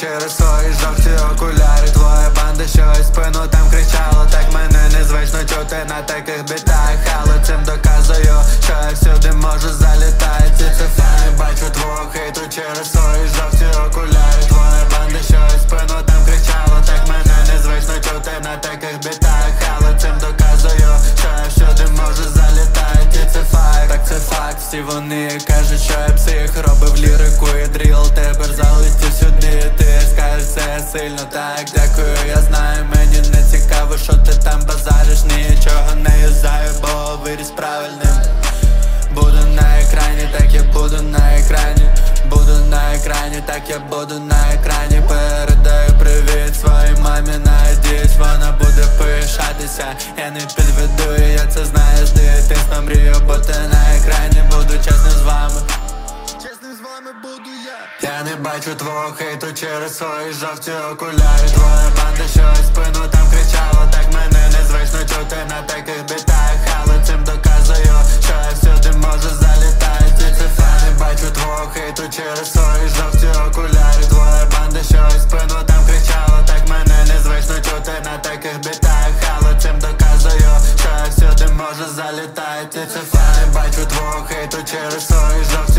через свої жовті окуляри. Твоя банда щось спину там кричала Так мене незвично чути на таких бітах. Але цим доказую, що я всюди можу залітати. Ці це фани бачу твого хейту через свої жовті окуляри. Твоя банда щось спину там кричала Так мене незвично чути на таких бітах. Але цим доказую, що я всюди можу залітати. І це факт, так це факт. Всі вони кажуть, що я псих. Робив лірику і дріл Дякую, я знаю, мені не цікаво, що ти там базариш Нічого не юзаю, бо виріс правильним. Буду на екрані, так я буду на екрані. Буду на екрані, так я буду на екрані. Передаю привіт своїй мамі, надіюсь, вона буде пишатися. Я не підведу, я це знаю, з дитинства мрію бути на екрані. Буду чесним бачу твого хейту через свої жовті окуляри. Твоя банда щось спину там кричала, так мене незвично чути на таких бітах, але цим доказую, що я всюди можу залітати. Ці цифри бачу твого хейту через свої жовті окуляри. Твоя банда щось спину там кричала, так мене незвично чути на таких бітах, але цим доказую, що я всюди можу залітати. Ці цифри не бачу твого хейту через свої жовті